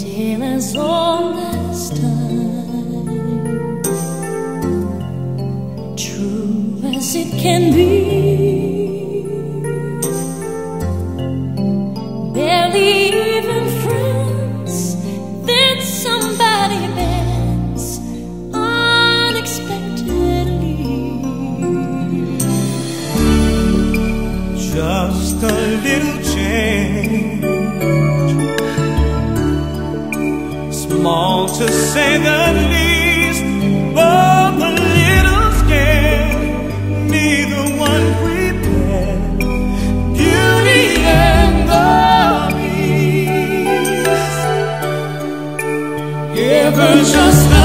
till as old as time, true as it can be. Barely even friends, then somebody bends unexpectedly. Just a little change, small to say the least, oh, but a little scared. Neither one prepared. Beauty and the Beast, ever just